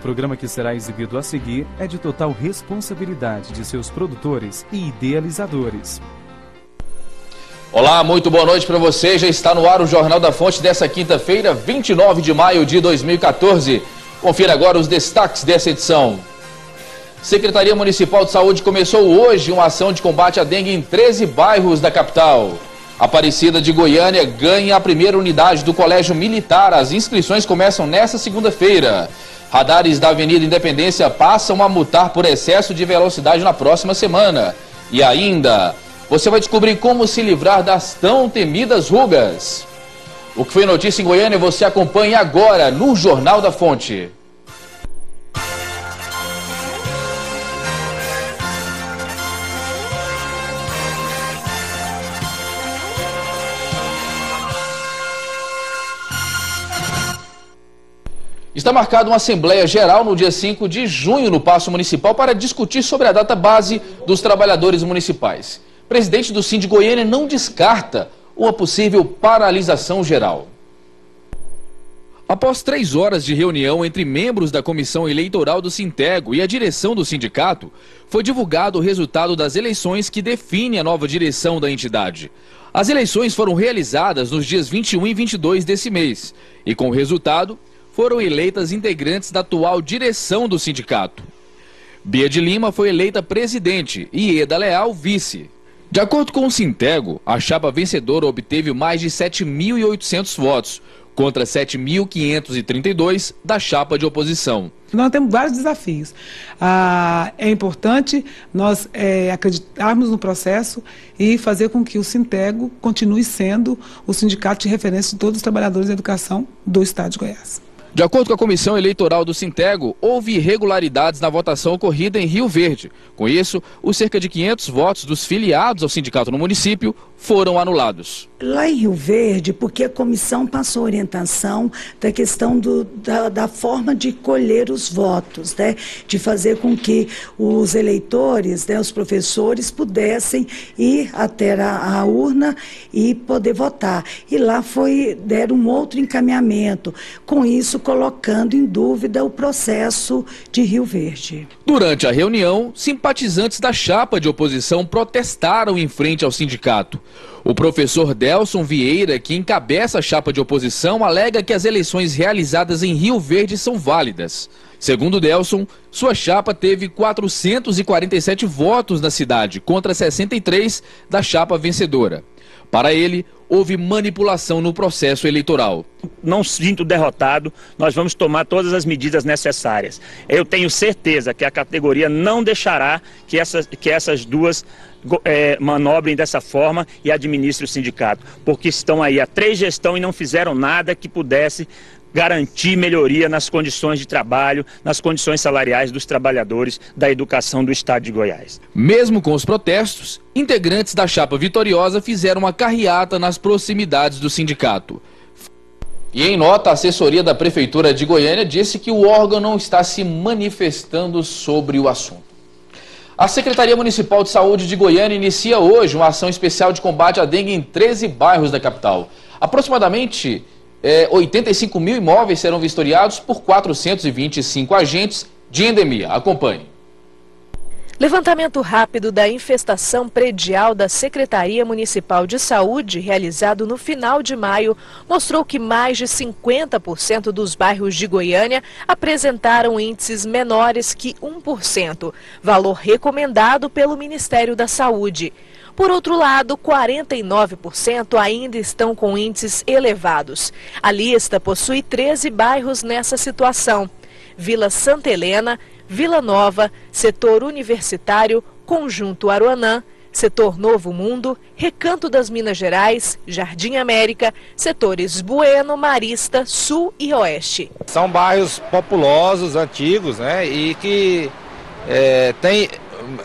O programa que será exibido a seguir é de total responsabilidade de seus produtores e idealizadores. Olá, muito boa noite para você. Já está no ar o Jornal da Fonte dessa quinta-feira, 29 de maio de 2014. Confira agora os destaques dessa edição. Secretaria Municipal de Saúde começou hoje uma ação de combate à dengue em 13 bairros da capital. Aparecida de Goiânia ganha a primeira unidade do Colégio Militar. As inscrições começam nesta segunda-feira. Radares da Avenida Independência passam a multar por excesso de velocidade na próxima semana. E ainda, você vai descobrir como se livrar das tão temidas rugas. O que foi notícia em Goiânia você acompanha agora no Jornal da Fonte. Está marcada uma Assembleia Geral no dia 5 de junho no Paço Municipal para discutir sobre a data base dos trabalhadores municipais. O presidente do Sind Goiânia não descarta uma possível paralisação geral. Após três horas de reunião entre membros da comissão eleitoral do Sintego e a direção do sindicato, foi divulgado o resultado das eleições que define a nova direção da entidade. As eleições foram realizadas nos dias 21 e 22 desse mês, e com o resultado, foram eleitas integrantes da atual direção do sindicato. Bia de Lima foi eleita presidente e Eda Leal vice. De acordo com o Sintego, a chapa vencedora obteve mais de 7.800 votos, contra 7.532 da chapa de oposição. Nós temos vários desafios. Ah, é importante nós é, acreditarmos no processo e fazer com que o Sintego continue sendo o sindicato de referência de todos os trabalhadores da educação do Estado de Goiás. De acordo com a Comissão Eleitoral do Sintego, houve irregularidades na votação ocorrida em Rio Verde. Com isso, os cerca de 500 votos dos filiados ao sindicato no município foram anulados. Lá em Rio Verde, porque a comissão passou orientação da questão do, da, da, forma de colher os votos, né? de fazer com que os eleitores, né, os professores, pudessem ir até a, a urna e poder votar. E lá foi deram um outro encaminhamento, com isso colocando em dúvida o processo de Rio Verde. Durante a reunião, simpatizantes da chapa de oposição protestaram em frente ao sindicato. O professor Delson Vieira, que encabeça a chapa de oposição, alega que as eleições realizadas em Rio Verde são válidas. Segundo Delson, sua chapa teve 447 votos na cidade, contra 63 da chapa vencedora. Para ele, houve manipulação no processo eleitoral. Não sinto derrotado, nós vamos tomar todas as medidas necessárias. Eu tenho certeza que a categoria não deixará que essas, que essas duas é, manobrem dessa forma e administrem o sindicato, porque estão aí há três gestões e não fizeram nada que pudesse garantir melhoria nas condições de trabalho, nas condições salariais dos trabalhadores da educação do estado de Goiás. Mesmo com os protestos, integrantes da chapa vitoriosa fizeram uma carreata nas proximidades do sindicato. E em nota, a assessoria da Prefeitura de Goiânia disse que o órgão não está se manifestando sobre o assunto. A Secretaria Municipal de Saúde de Goiânia inicia hoje uma ação especial de combate à dengue em 13 bairros da capital. Aproximadamente é, 85 mil imóveis serão vistoriados por 425 agentes de endemia. Acompanhe. Levantamento rápido da infestação predial da Secretaria Municipal de Saúde, realizado no final de maio, mostrou que mais de 50% dos bairros de Goiânia apresentaram índices menores que 1%, valor recomendado pelo Ministério da Saúde. Por outro lado, 49% ainda estão com índices elevados. A lista possui 13 bairros nessa situação. Vila Santa Helena, Vila Nova, Setor Universitário, Conjunto Aruanã, Setor Novo Mundo, Recanto das Minas Gerais, Jardim América, setores Bueno, Marista, Sul e Oeste. São bairros populosos, antigos, né? E que é, tem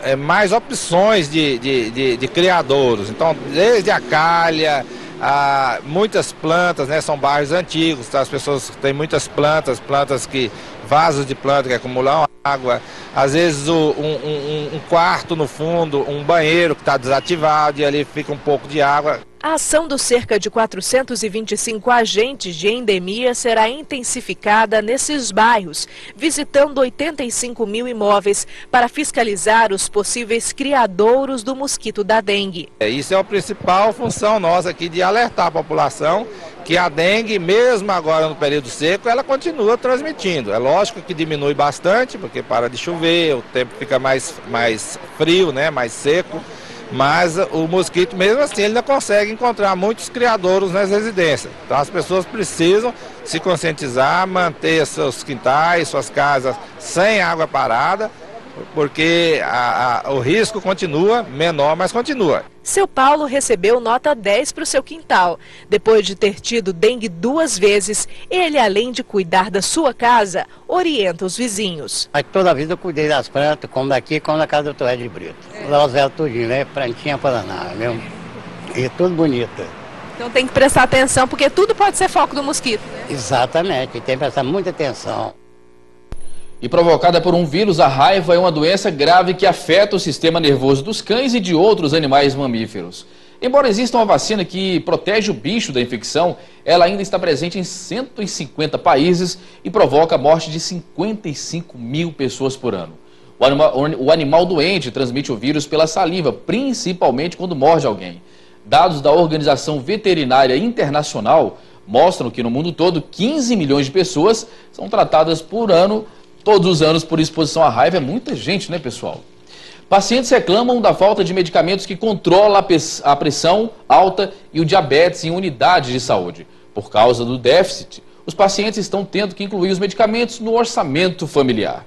é, mais opções de, de, de, de, criadouros. Então, desde a calha, a, muitas plantas, né, são bairros antigos, tá? as pessoas têm muitas plantas, plantas que, vasos de planta que acumulam água, às vezes o, um, um, um quarto no fundo, um banheiro que está desativado e ali fica um pouco de água. A ação dos cerca de 425 agentes de endemia será intensificada nesses bairros, visitando 85 mil imóveis para fiscalizar os possíveis criadouros do mosquito da dengue. É, isso é a principal função nossa aqui de alertar a população que a dengue, mesmo agora no período seco, ela continua transmitindo. É lógico que diminui bastante, porque para de chover, o tempo fica mais, mais frio, né, mais seco. Mas o mosquito, mesmo assim, ele consegue encontrar muitos criadouros nas residências. Então as pessoas precisam se conscientizar, manter seus quintais, suas casas sem água parada, porque a, a, o risco continua menor, mas continua. Seu Paulo recebeu nota 10 para o seu quintal. Depois de ter tido dengue duas vezes, ele, além de cuidar da sua casa, orienta os vizinhos. Toda a vida eu cuidei das plantas, como daqui, como na casa do doutor Ed Brito. É. Lá os velhos tudinho, né? Plantinha para danar, viu? E tudo bonito. Então tem que prestar atenção, porque tudo pode ser foco do mosquito. Né? Exatamente, tem que prestar muita atenção e provocada por um vírus, a raiva é uma doença grave que afeta o sistema nervoso dos cães e de outros animais mamíferos. Embora exista uma vacina que protege o bicho da infecção, ela ainda está presente em 150 países e provoca a morte de 55 mil pessoas por ano. O animal, o animal doente transmite o vírus pela saliva, principalmente quando morde alguém. Dados da Organização Veterinária Internacional mostram que no mundo todo 15 milhões de pessoas são tratadas por ano Todos os anos por exposição à raiva é muita gente, né, pessoal? Pacientes reclamam da falta de medicamentos que controlam a pressão alta e o diabetes em unidades de saúde. Por causa do déficit, os pacientes estão tendo que incluir os medicamentos no orçamento familiar.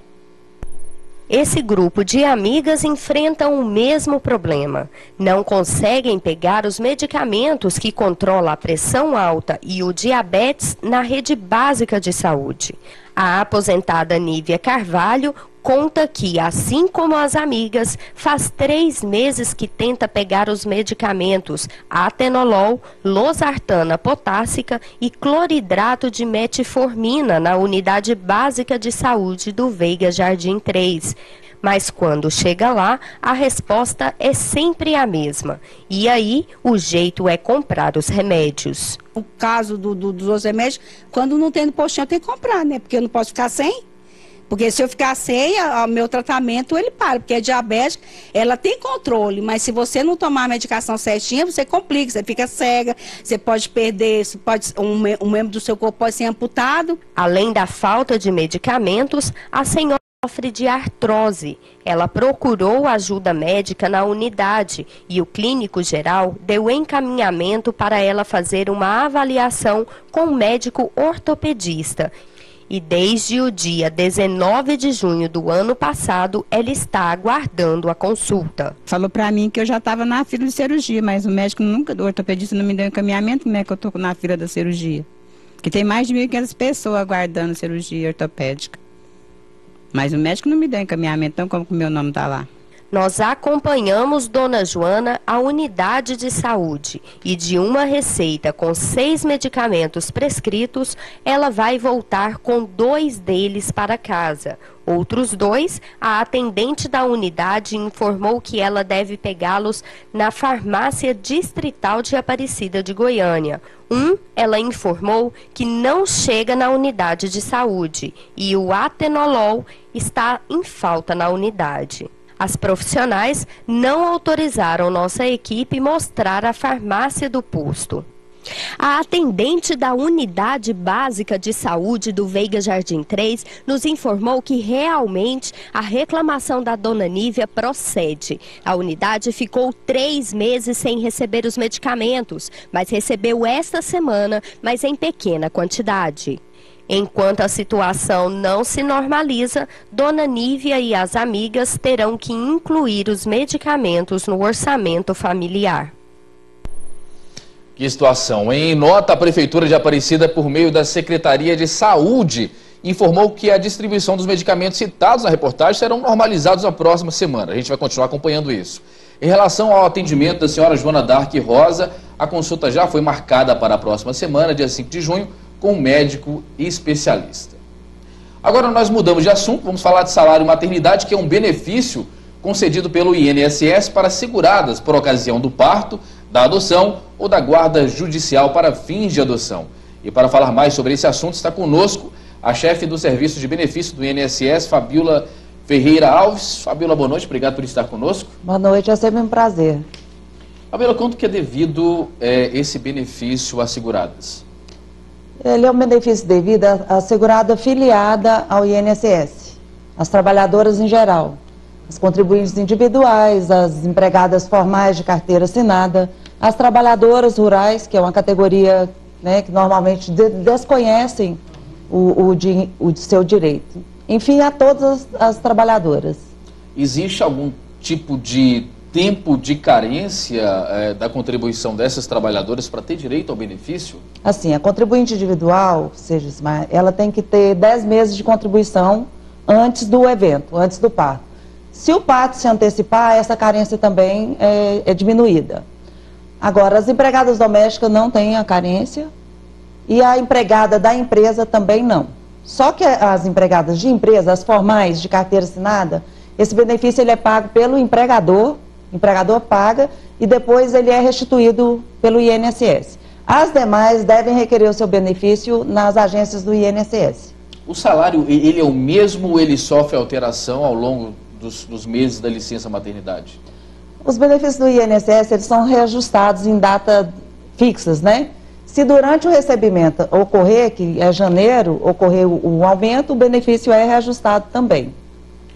Esse grupo de amigas enfrentam o mesmo problema. Não conseguem pegar os medicamentos que controlam a pressão alta e o diabetes na rede básica de saúde. A aposentada Nívia Carvalho conta que, assim como as amigas, faz três meses que tenta pegar os medicamentos atenolol, losartana potássica e cloridrato de metformina na unidade básica de saúde do Veiga Jardim 3. Mas quando chega lá, a resposta é sempre a mesma. E aí, o jeito é comprar os remédios. O caso do, do, dos remédios, quando não tem no postinho, eu tenho que comprar, né? Porque eu não posso ficar sem. Porque se eu ficar sem, o meu tratamento ele para, porque a diabetes, ela tem controle, mas se você não tomar a medicação certinha, você complica, você fica cega, você pode perder, você pode, um, um membro do seu corpo pode ser amputado. Além da falta de medicamentos, a senhora sofre de artrose. Ela procurou ajuda médica na unidade e o clínico geral deu encaminhamento para ela fazer uma avaliação com o médico ortopedista. E desde o dia 19 de junho do ano passado, ela está aguardando a consulta. Falou para mim que eu já estava na fila de cirurgia, mas o médico nunca, o ortopedista não me deu encaminhamento, como é que eu estou na fila da cirurgia? Que tem mais de 1.500 pessoas aguardando cirurgia ortopédica. Mas o médico não me deu encaminhamento, então como que o meu nome está lá? Nós acompanhamos Dona Joana à unidade de saúde e de uma receita com seis medicamentos prescritos, ela vai voltar com dois deles para casa. Outros dois, a atendente da unidade informou que ela deve pegá-los na farmácia distrital de Aparecida de Goiânia. Um, ela informou que não chega na unidade de saúde e o atenolol está em falta na unidade. As profissionais não autorizaram nossa equipe mostrar a farmácia do posto. A atendente da Unidade Básica de Saúde do Veiga Jardim 3 nos informou que realmente a reclamação da dona Nívia procede. A unidade ficou três meses sem receber os medicamentos, mas recebeu esta semana, mas em pequena quantidade. Enquanto a situação não se normaliza, Dona Nívia e as amigas terão que incluir os medicamentos no orçamento familiar. Que situação. Em nota, a Prefeitura de Aparecida, por meio da Secretaria de Saúde, informou que a distribuição dos medicamentos citados na reportagem serão normalizados na próxima semana. A gente vai continuar acompanhando isso. Em relação ao atendimento da senhora Joana Dark Rosa, a consulta já foi marcada para a próxima semana, dia 5 de junho, com um médico especialista. Agora nós mudamos de assunto, vamos falar de salário maternidade, que é um benefício concedido pelo INSS para seguradas por ocasião do parto, da adoção ou da guarda judicial para fins de adoção. E para falar mais sobre esse assunto está conosco a chefe do Serviço de Benefício do INSS, Fabiola Ferreira Alves. Fabiola, boa noite, obrigado por estar conosco. Boa noite, é sempre um prazer. Fabiola, quanto que é devido é, esse benefício às seguradas? Ele é um benefício devido à segurada filiada ao INSS, as trabalhadoras em geral, as contribuintes individuais, as empregadas formais de carteira assinada, as trabalhadoras rurais, que é uma categoria né, que normalmente de, desconhecem o, o, de, o seu direito. Enfim, a todas as, as trabalhadoras. Existe algum tipo de tempo de carência é, da contribuição dessas trabalhadoras para ter direito ao benefício? Assim, a contribuinte individual, seja, ela tem que ter 10 meses de contribuição antes do evento, antes do parto. Se o parto se antecipar, essa carência também é, é diminuída. Agora, as empregadas domésticas não têm a carência e a empregada da empresa também não. Só que as empregadas de empresa, as formais de carteira assinada, esse benefício ele é pago pelo empregador o empregador paga e depois ele é restituído pelo INSS. As demais devem requerer o seu benefício nas agências do INSS. O salário, ele é o mesmo ou ele sofre alteração ao longo dos, dos meses da licença maternidade? Os benefícios do INSS, eles são reajustados em data fixas, né? Se durante o recebimento ocorrer, que é janeiro, ocorrer o, o aumento, o benefício é reajustado também.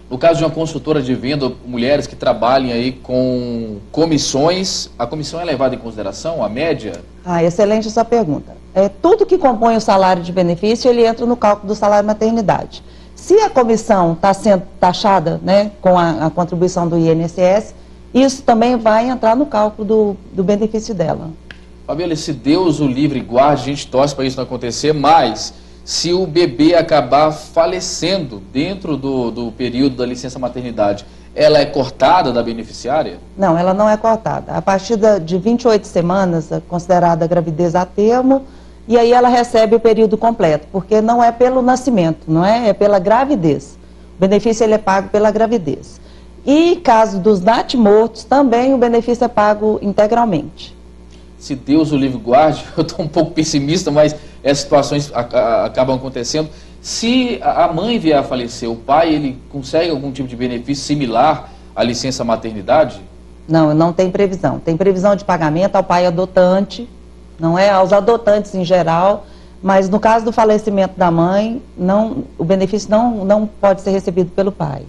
No caso de uma consultora de venda, mulheres que trabalhem aí com comissões, a comissão é levada em consideração, a média? Ah, excelente essa pergunta. É, tudo que compõe o salário de benefício, ele entra no cálculo do salário maternidade. Se a comissão está sendo taxada né, com a, a, contribuição do INSS, isso também vai entrar no cálculo do, do benefício dela. Fabiola, se Deus o livre guarde, a gente torce para isso não acontecer, mas se o bebê acabar falecendo dentro do, do período da licença maternidade, ela é cortada da beneficiária? Não, ela não é cortada. A partir de 28 semanas é considerada gravidez a termo e aí ela recebe o período completo, porque não é pelo nascimento, não é? É pela gravidez. O benefício ele é pago pela gravidez. E caso dos natimortos, também o benefício é pago integralmente. Se Deus o livre guarde, eu estou um pouco pessimista, mas essas situações acabam acontecendo. Se a mãe vier a falecer, o pai ele consegue algum tipo de benefício similar à licença maternidade? Não, não tem previsão. Tem previsão de pagamento ao pai adotante, não é aos adotantes em geral, mas no caso do falecimento da mãe, não, o benefício não, não pode ser recebido pelo pai.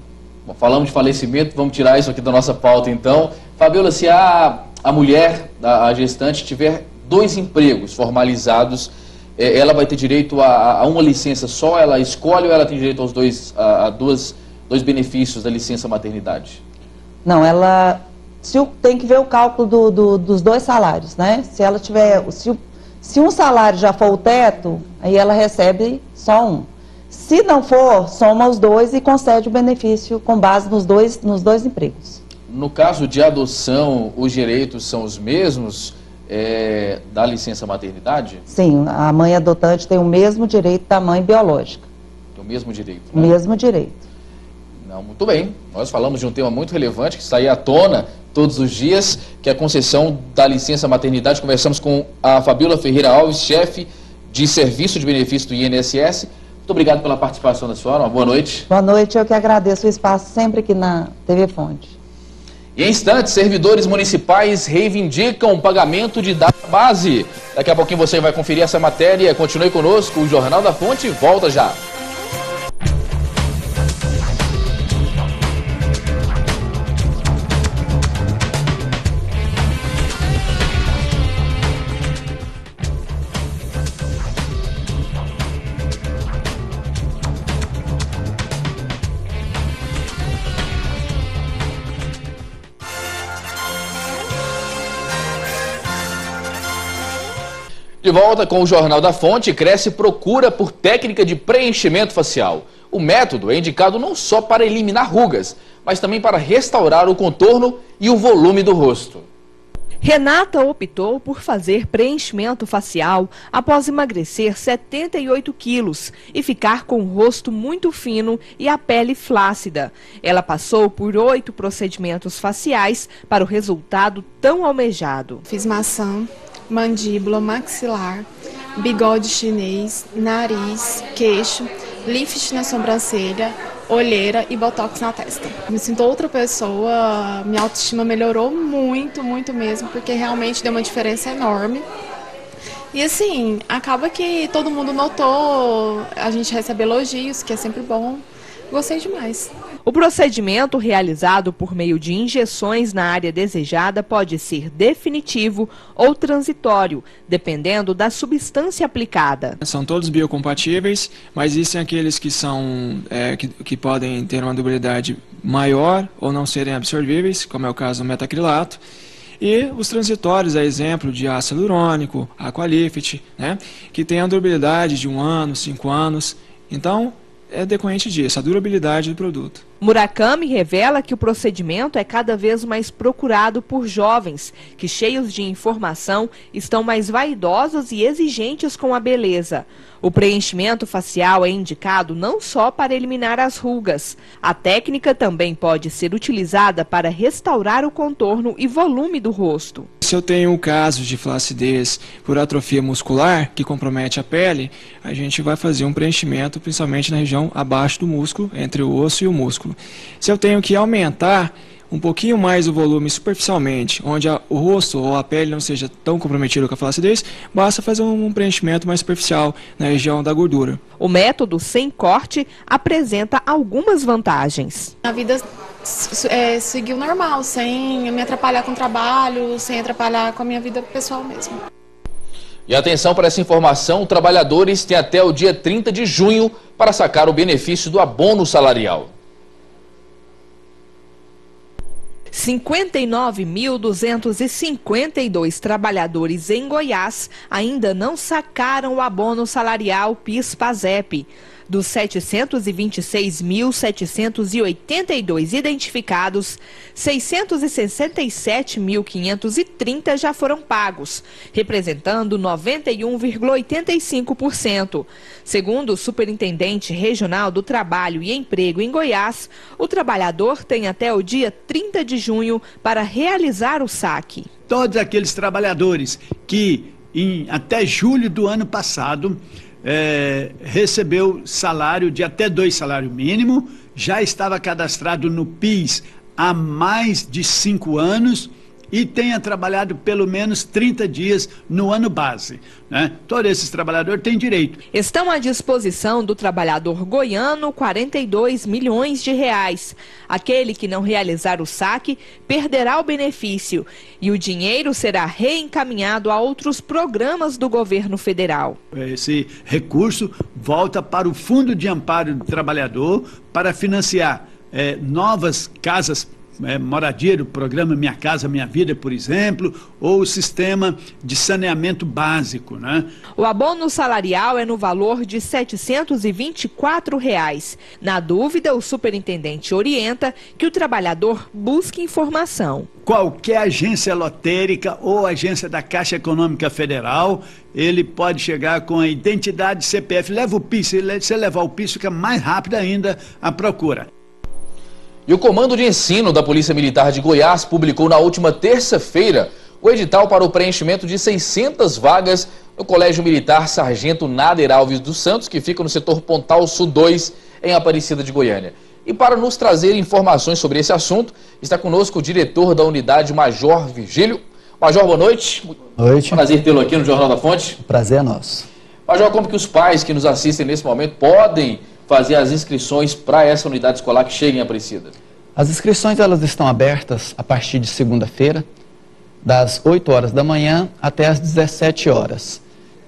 Bom, falamos de falecimento, vamos tirar isso aqui da nossa pauta então. Fabiola, se a, a mulher, a, a gestante, tiver dois empregos formalizados, é, ela vai ter direito a, a, uma licença só? Ela escolhe ou ela tem direito aos dois, a, a duas, dois benefícios da licença maternidade? Não, ela se o, tem que ver o cálculo do, do, dos dois salários, né? Se ela tiver, se, se um salário já for o teto, aí ela recebe só um. Se não for, soma os dois e concede o benefício com base nos dois, nos dois empregos. No caso de adoção, os direitos são os mesmos? é, da licença maternidade? Sim, a mãe adotante tem o mesmo direito da mãe biológica. Tem o mesmo direito, né? Mesmo direito. Não, muito bem. Nós falamos de um tema muito relevante que está aí à tona todos os dias, que é a concessão da licença maternidade. Conversamos com a Fabiola Ferreira Alves, chefe de serviço de benefício do INSS. Muito obrigado pela participação da senhora. Uma boa noite. Boa noite. Eu que agradeço o espaço sempre aqui na TV Fonte. E em instantes, servidores municipais reivindicam o pagamento de data base. Daqui a pouquinho você vai conferir essa matéria. Continue conosco, o Jornal da Fonte volta já. De volta com o Jornal da Fonte, cresce procura por técnica de preenchimento facial. O método é indicado não só para eliminar rugas, mas também para restaurar o contorno e o volume do rosto. Renata optou por fazer preenchimento facial após emagrecer 78 quilos e ficar com o rosto muito fino e a pele flácida. Ela passou por oito procedimentos faciais para o resultado tão almejado. Fiz maçã, mandíbula, maxilar, bigode chinês, nariz, queixo, lift na sobrancelha, olheira e botox na testa. Me sinto outra pessoa, minha autoestima melhorou muito, muito mesmo, porque realmente deu uma diferença enorme. E assim, acaba que todo mundo notou, a gente recebe elogios, que é sempre bom. Gostei demais. O procedimento realizado por meio de injeções na área desejada pode ser definitivo ou transitório, dependendo da substância aplicada. São todos biocompatíveis, mas existem aqueles que são é, que, que podem ter uma durabilidade maior ou não serem absorvíveis, como é o caso do metacrilato. E os transitórios, a exemplo de ácido hialurônico, aqualift, né, que tem a durabilidade de um ano, cinco anos. Então, é decorrente disso, a durabilidade do produto. Murakami revela que o procedimento é cada vez mais procurado por jovens, que cheios de informação estão mais vaidosos e exigentes com a beleza. O preenchimento facial é indicado não só para eliminar as rugas. A técnica também pode ser utilizada para restaurar o contorno e volume do rosto. Se eu tenho um caso de flacidez por atrofia muscular, que compromete a pele, a gente vai fazer um preenchimento principalmente na região abaixo do músculo, entre o osso e o músculo. Se eu tenho que aumentar um pouquinho mais o volume superficialmente, onde a, o rosto ou a pele não seja tão comprometido com a flacidez, basta fazer um, um preenchimento mais superficial na região da gordura. O método sem corte apresenta algumas vantagens. A vida é, seguiu normal, sem me atrapalhar com o trabalho, sem atrapalhar com a minha vida pessoal mesmo. E atenção para essa informação, trabalhadores têm até o dia 30 de junho para sacar o benefício do abono salarial. 59.252 trabalhadores em Goiás ainda não sacaram o abono salarial PIS-PASEP. Dos 726.782 identificados, 667.530 já foram pagos, representando 91,85%. Segundo o superintendente regional do Trabalho e Emprego em Goiás, o trabalhador tem até o dia 30 de junho para realizar o saque. Todos aqueles trabalhadores que em, até julho do ano passado é, recebeu salário de até dois salários mínimo, já estava cadastrado no PIS há mais de cinco anos e tenha trabalhado pelo menos 30 dias no ano base. Né? Todos esses trabalhadores têm direito. Estão à disposição do trabalhador goiano 42 milhões de reais. Aquele que não realizar o saque perderá o benefício e o dinheiro será reencaminhado a outros programas do governo federal. Esse recurso volta para o Fundo de Amparo do Trabalhador para financiar é, novas casas é, moradia do programa Minha Casa Minha Vida, por exemplo, ou o sistema de saneamento básico. Né? O abono salarial é no valor de 724 reais. Na dúvida, o superintendente orienta que o trabalhador busque informação. Qualquer agência lotérica ou agência da Caixa Econômica Federal, ele pode chegar com a identidade CPF, leva o PIS, se você levar o PIS fica mais rápido ainda a procura. E o Comando de Ensino da Polícia Militar de Goiás publicou na última terça-feira o edital para o preenchimento de 600 vagas no Colégio Militar Sargento Nader Alves dos Santos, que fica no setor Pontal Sul 2, em Aparecida de Goiânia. E para nos trazer informações sobre esse assunto, está conosco o diretor da unidade Major Virgílio. Major, boa noite. Boa noite. Prazer tê-lo aqui no Jornal da Fonte. Prazer é nosso. Major, como que os pais que nos assistem nesse momento podem fazer as inscrições para essa unidade escolar que chega em Aparecida? As inscrições elas estão abertas a partir de segunda-feira, das 8 horas da manhã até as 17 horas.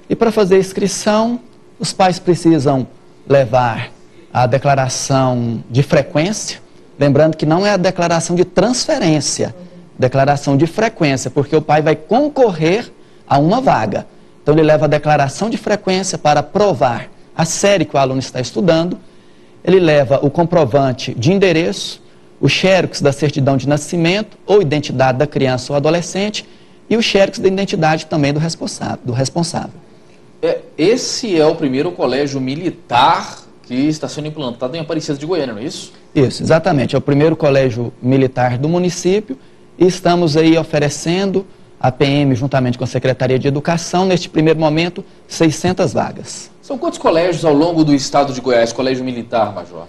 E para fazer a inscrição, os pais precisam levar a declaração de frequência, lembrando que não é a declaração de transferência, declaração de frequência, porque o pai vai concorrer a uma vaga. Então ele leva a declaração de frequência para provar a série que o aluno está estudando, ele leva o comprovante de endereço, o xerox da certidão de nascimento ou identidade da criança ou adolescente e o xerox da identidade também do responsável. Do responsável. É, esse é o primeiro colégio militar que está sendo implantado em Aparecida de Goiânia, não é isso? Isso, exatamente. É o primeiro colégio militar do município e estamos aí oferecendo a PM, juntamente com a Secretaria de Educação, neste primeiro momento, 600 vagas. São quantos colégios ao longo do estado de Goiás, colégio militar, Major?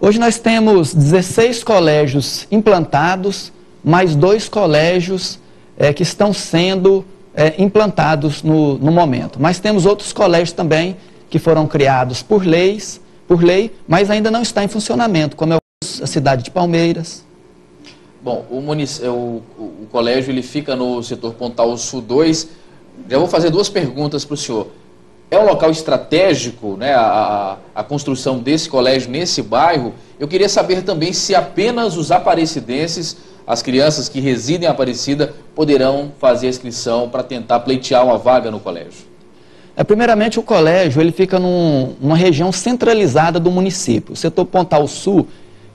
Hoje nós temos 16 colégios implantados, mais dois colégios é, que estão sendo é, implantados no, no momento. Mas temos outros colégios também que foram criados por leis por lei, mas ainda não está em funcionamento, como é a cidade de Palmeiras. Bom, o, munic... É, o, o colégio ele fica no setor Pontal Sul 2. Já vou fazer duas perguntas para o senhor. É um local estratégico, né, a, a, construção desse colégio nesse bairro. Eu queria saber também se apenas os aparecidenses, as crianças que residem em Aparecida, poderão fazer a inscrição para tentar pleitear uma vaga no colégio. É, primeiramente, o colégio ele fica num, numa região centralizada do município. O setor Pontal Sul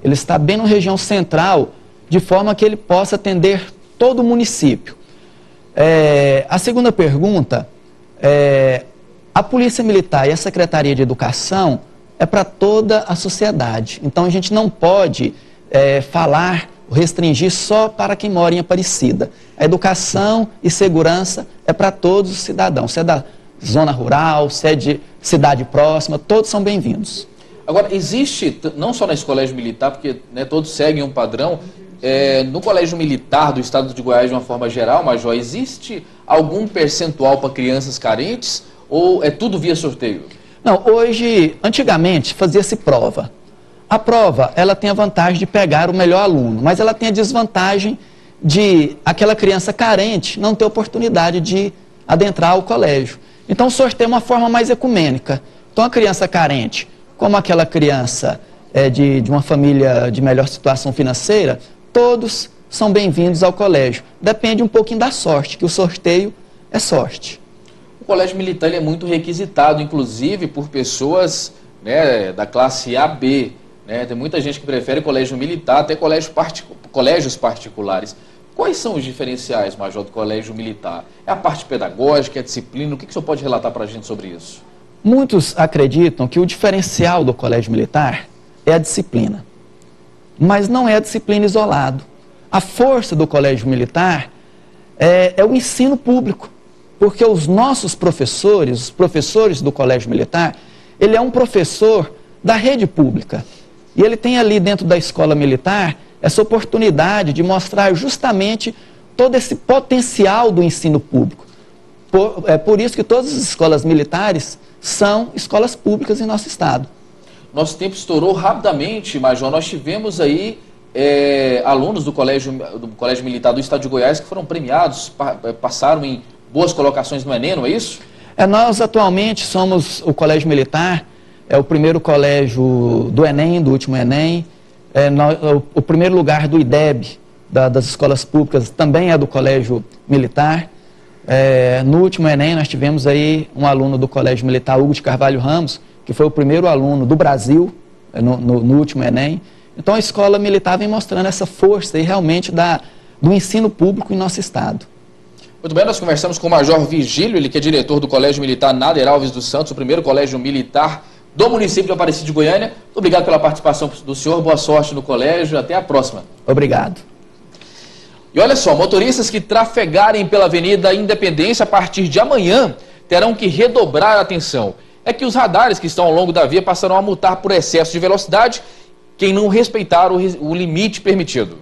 ele está bem na região central, de forma que ele possa atender todo o município. É, a segunda pergunta, é, a Polícia Militar e a Secretaria de Educação é para toda a sociedade. Então, a gente não pode é, falar, restringir só para quem mora em Aparecida. A educação e segurança é para todos os cidadãos. Você é da zona rural, sede, cidade próxima, todos são bem-vindos. Agora, existe, não só nesse colégio militar, porque né, todos seguem um padrão, é, no colégio militar do estado de Goiás, de uma forma geral, Major, existe algum percentual para crianças carentes ou é tudo via sorteio? Não, hoje, antigamente, fazia-se prova. A prova, ela tem a vantagem de pegar o melhor aluno, mas ela tem a desvantagem de aquela criança carente não ter oportunidade de adentrar o colégio. Então, o sorteio é uma forma mais ecumênica. Então, a criança carente, como aquela criança é, de, de uma família de melhor situação financeira, todos são bem-vindos ao colégio. Depende um pouquinho da sorte, que o sorteio é sorte. O colégio militar é muito requisitado, inclusive, por pessoas né, da classe AB. Né? Tem muita gente que prefere colégio militar, até colégio particu colégios particulares. Quais são os diferenciais, Major, do Colégio Militar? É a parte pedagógica, é a disciplina? O que, que o senhor pode relatar para a gente sobre isso? Muitos acreditam que o diferencial do Colégio Militar é a disciplina. Mas não é a disciplina isolado. A força do Colégio Militar é, é o ensino público. Porque os nossos professores, os professores do Colégio Militar, ele é um professor da rede pública. E ele tem ali dentro da escola militar essa oportunidade de mostrar justamente todo esse potencial do ensino público. Por, é por isso que todas as escolas militares são escolas públicas em nosso estado. Nosso tempo estourou rapidamente, Major. Nós tivemos aí é, alunos do colégio, do colégio Militar do Estado de Goiás que foram premiados, é, passaram em boas colocações no Enem, não é isso? É, nós atualmente somos o Colégio Militar, é o primeiro colégio do Enem, do último Enem é, o, o, primeiro lugar do IDEB, da, das escolas públicas, também é do Colégio Militar. É, no último Enem, nós tivemos aí um aluno do Colégio Militar, Hugo de Carvalho Ramos, que foi o primeiro aluno do Brasil é, no, no, no último Enem. Então, a escola militar vem mostrando essa força e realmente da, do ensino público em nosso Estado. Muito bem, nós conversamos com o Major Vigílio, ele que é diretor do Colégio Militar Nader Alves dos Santos, o primeiro colégio militar do município de Aparecida de Goiânia. Muito obrigado pela participação do senhor, boa sorte no colégio, até a próxima. Obrigado. E olha só, motoristas que trafegarem pela Avenida Independência a partir de amanhã terão que redobrar a atenção. É que os radares que estão ao longo da via passarão a multar por excesso de velocidade quem não respeitar o, o limite permitido.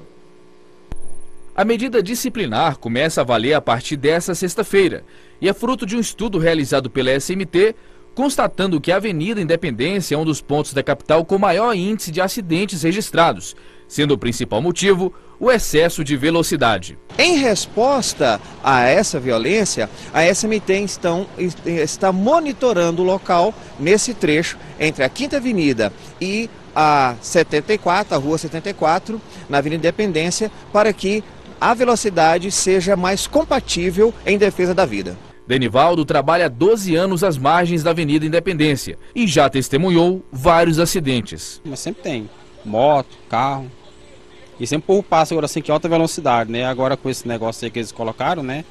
A medida disciplinar começa a valer a partir dessa sexta-feira e é fruto de um estudo realizado pela SMT constatando que a Avenida Independência é um dos pontos da capital com maior índice de acidentes registrados, sendo o principal motivo o excesso de velocidade. Em resposta a essa violência, a SMT então, está monitorando o local nesse trecho entre a Quinta Avenida e a 74, a Rua 74, na Avenida Independência, para que a velocidade seja mais compatível em defesa da vida. Denivaldo trabalha há 12 anos às margens da Avenida Independência e já testemunhou vários acidentes. Mas sempre tem moto, carro. E sempre por passo agora assim que alta velocidade, né? Agora com esse negócio aí que eles colocaram, né?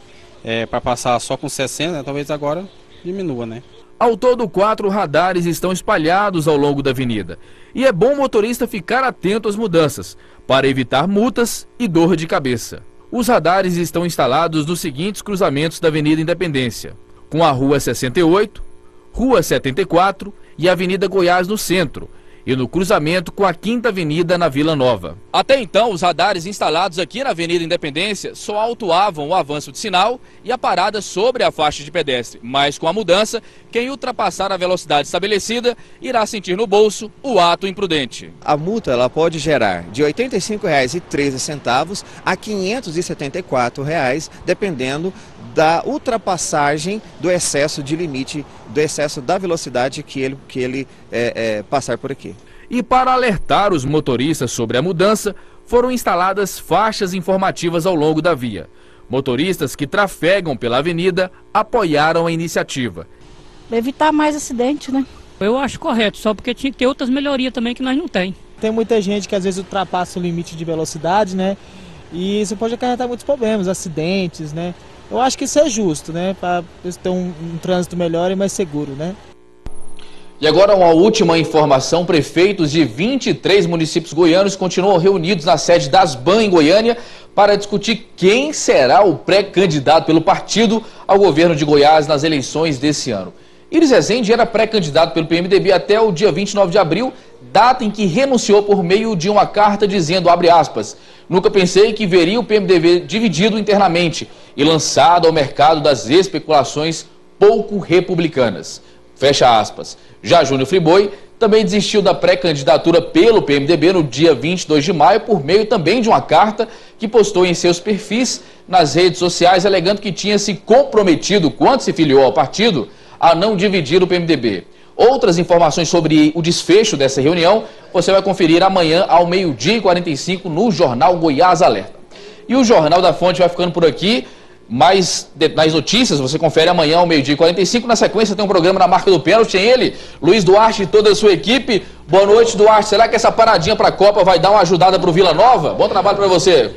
é, para passar só com 60, né? talvez agora diminua, né? Ao todo, quatro radares estão espalhados ao longo da avenida. E é bom o motorista ficar atento às mudanças, para evitar multas e dor de cabeça. Os radares estão instalados nos seguintes cruzamentos da Avenida Independência, com a Rua 68, Rua 74 e Avenida Goiás no centro, e no cruzamento com a Quinta Avenida na Vila Nova. Até então, os radares instalados aqui na Avenida Independência só autuavam o avanço de sinal e a parada sobre a faixa de pedestre, mas com a mudança, quem ultrapassar a velocidade estabelecida irá sentir no bolso o ato imprudente. A multa ela pode gerar de R$ 85,13 a 574 reais, dependendo da ultrapassagem do excesso de limite, do excesso da velocidade que ele, que ele é, é, passar por aqui. E para alertar os motoristas sobre a mudança, foram instaladas faixas informativas ao longo da via. Motoristas que trafegam pela avenida apoiaram a iniciativa. Evitar mais acidente, né? Eu acho correto, só porque tinha que ter outras melhorias também que nós não tem. Tem muita gente que às vezes ultrapassa o limite de velocidade, né? E isso pode acarretar muitos problemas, acidentes, né? Eu acho que isso é justo, né? Para ter um, um trânsito melhor e mais seguro, né? E agora uma última informação, prefeitos de 23 municípios goianos continuam reunidos na sede das BAN em Goiânia para discutir quem será o pré-candidato pelo partido ao governo de Goiás nas eleições desse ano. Iris Rezende era pré-candidato pelo PMDB até o dia 29 de abril, data em que renunciou por meio de uma carta dizendo, abre aspas, nunca pensei que veria o PMDB dividido internamente e lançado ao mercado das especulações pouco republicanas. Fecha aspas. Já Júnior Friboi também desistiu da pré-candidatura pelo PMDB no dia 22 de maio por meio também de uma carta que postou em seus perfis nas redes sociais alegando que tinha se comprometido quando se filiou ao partido a não dividir o PMDB. Outras informações sobre o desfecho dessa reunião você vai conferir amanhã ao meio-dia e 45 no Jornal Goiás Alerta. E o Jornal da Fonte vai ficando por aqui. Mais nas notícias você confere amanhã ao meio-dia e 45. Na sequência tem um programa na marca do pênalti. Tem ele, Luiz Duarte e toda a sua equipe. Boa noite, Duarte. Será que essa paradinha para a Copa vai dar uma ajudada para o Vila Nova? Bom trabalho para você.